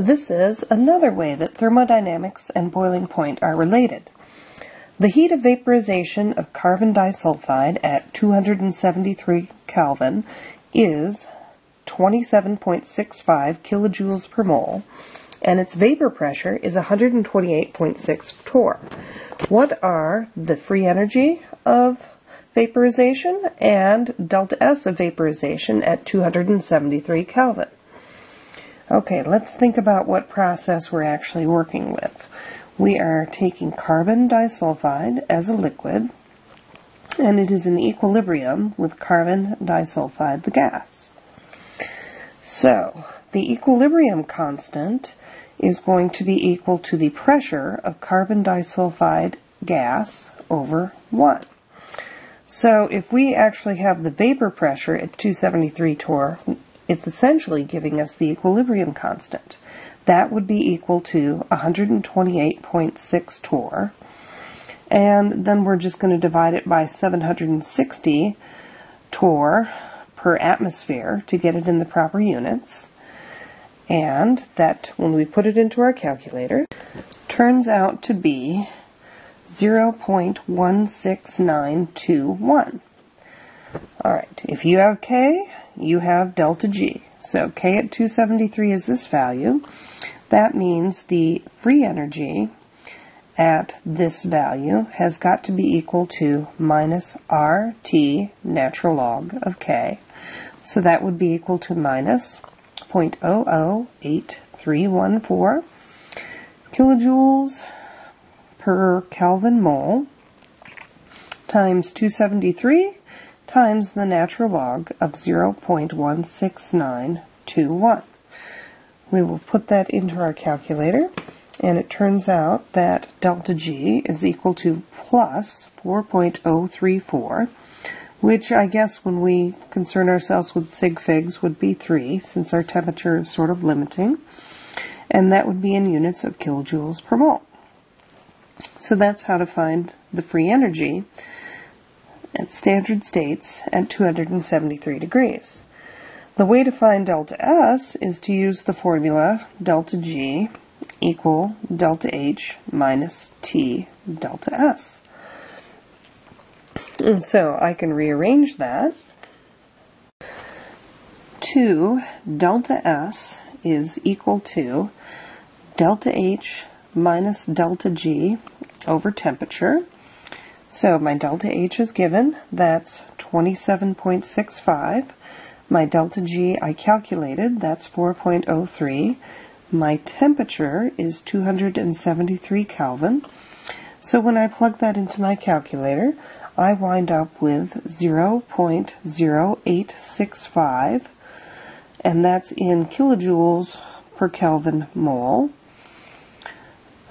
This is another way that thermodynamics and boiling point are related. The heat of vaporization of carbon disulfide at 273 Kelvin is 27.65 kilojoules per mole, and its vapor pressure is 128.6 torr. What are the free energy of vaporization and delta S of vaporization at 273 Kelvin? Okay, let's think about what process we're actually working with. We are taking carbon disulfide as a liquid, and it is in equilibrium with carbon disulfide, the gas. So, the equilibrium constant is going to be equal to the pressure of carbon disulfide gas over 1. So if we actually have the vapor pressure at 273 torr, it's essentially giving us the equilibrium constant. That would be equal to 128.6 torr. And then we're just going to divide it by 760 torr per atmosphere to get it in the proper units. And that, when we put it into our calculator, turns out to be 0.16921. Alright, if you have K, you have delta G. So K at 273 is this value. That means the free energy at this value has got to be equal to minus RT natural log of K. So that would be equal to minus 0.008314 kilojoules per Kelvin mole times 273 times the natural log of 0.16921. We will put that into our calculator, and it turns out that delta G is equal to plus 4.034, which I guess when we concern ourselves with sig figs would be 3, since our temperature is sort of limiting, and that would be in units of kilojoules per mole. So that's how to find the free energy at standard states at 273 degrees. The way to find delta S is to use the formula delta G equal delta H minus T delta S. And so I can rearrange that. to delta S is equal to delta H minus delta G over temperature. So my delta H is given, that's 27.65. My delta G I calculated, that's 4.03. My temperature is 273 Kelvin. So when I plug that into my calculator, I wind up with 0.0865, and that's in kilojoules per Kelvin mole.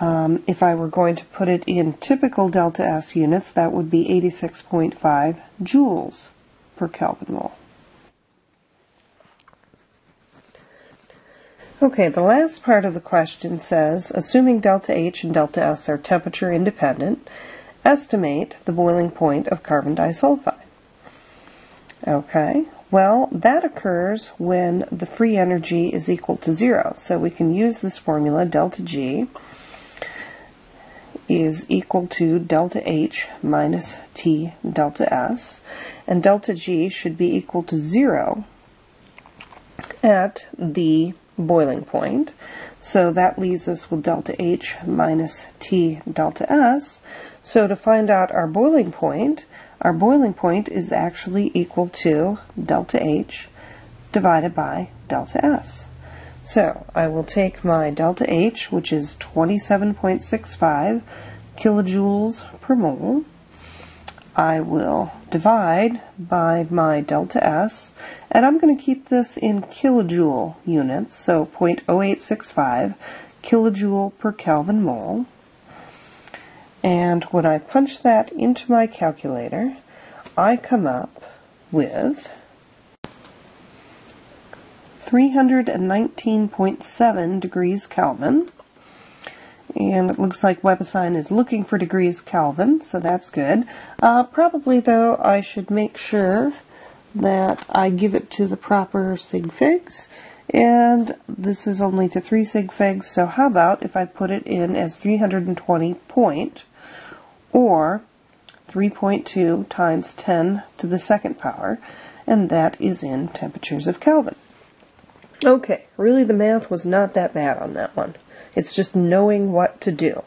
Um, if I were going to put it in typical delta S units, that would be 86.5 joules per Kelvin mole. Okay, the last part of the question says, assuming delta H and delta S are temperature independent, estimate the boiling point of carbon disulfide. Okay, well, that occurs when the free energy is equal to zero. So we can use this formula, delta G, is equal to delta H minus T delta S, and delta G should be equal to zero at the boiling point. So that leaves us with delta H minus T delta S. So to find out our boiling point, our boiling point is actually equal to delta H divided by delta S. So I will take my delta H, which is 27.65 kilojoules per mole. I will divide by my delta S, and I'm going to keep this in kilojoule units, so 0.0865 kilojoule per Kelvin mole. And when I punch that into my calculator, I come up with 319.7 degrees Kelvin. And it looks like WebAssign is looking for degrees Kelvin, so that's good. Uh, probably, though, I should make sure that I give it to the proper sig figs. And this is only to 3 sig figs, so how about if I put it in as 320 point, or 3.2 times 10 to the second power, and that is in temperatures of Kelvin. Okay, really the math was not that bad on that one. It's just knowing what to do.